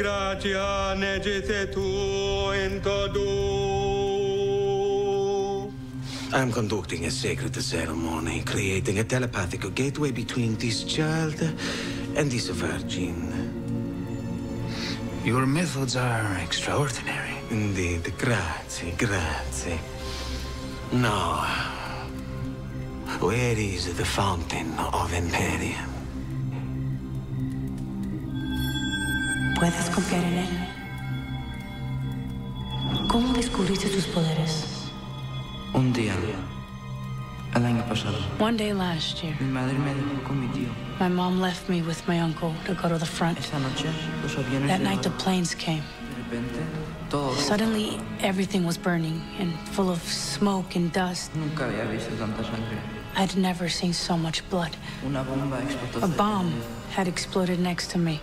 gratia negite tu in todo. I'm conducting a sacred ceremony, creating a telepathic gateway between this child and this virgin. Your methods are extraordinary. Indeed, grazie, grazie. Now, where is the fountain of Imperium? ¿Puedes confiar en él? ¿Cómo descubriste tus poderes? Un día, el año pasado, One day last year, mi madre me dejó con mi tío. my mom left me with my uncle to go to the front. Esa noche, los aviones That night, the planes came. De repente, todo. Suddenly, everything was burning and full of smoke and dust. Nunca había visto tanta sangre. I'd never seen so much blood. Una bomba explotó. A bomb had exploded next to me.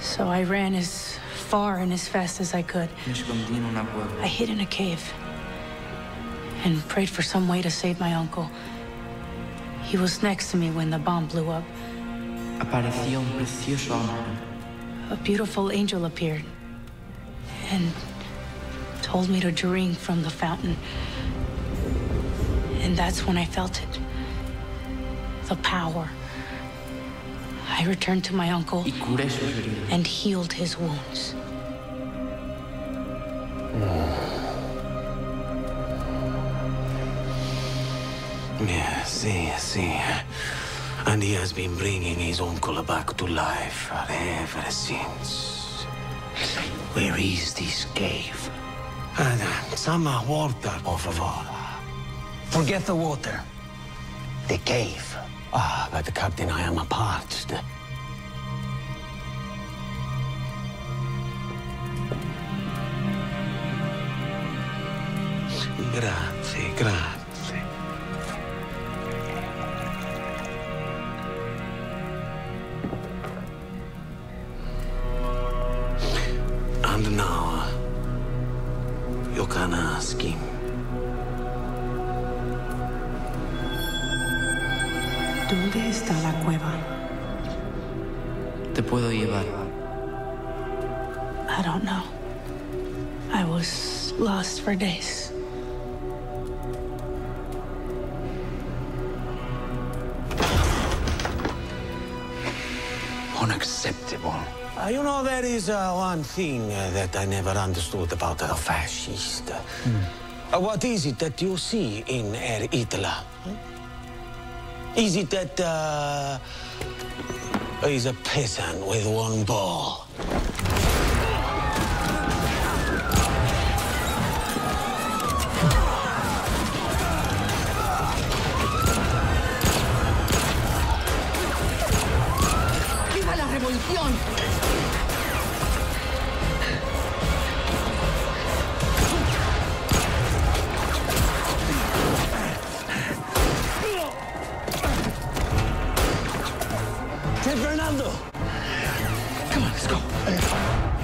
So I ran as far and as fast as I could. Me escondí en una cueva. I hid in a cave and prayed for some way to save my uncle. He was next to me when the bomb blew up. Apareció un precioso ángel. A beautiful angel appeared and told me to drink from the fountain. And that's when I felt it the power. I returned to my uncle Y curé sus and healed his wounds. Yes, see, see. And he has been bringing his uncle back to life ever since. Where is this cave? And uh, some water, por favor. Forget the water. The cave. Ah, but Captain, I am parched. Grazie, grazie. And now, you can ask him. ¿Dónde está la cueva? Te puedo llevar. I don't know. I was lost for days. Unacceptable. Uh, you know, there is uh, one thing uh, that I never understood about a fascist. Uh, what is it that you see in Herr Hitler? huh? Is it that uh, he's a peasant with one ball? ¡Viva la revolución! Come on, let's go.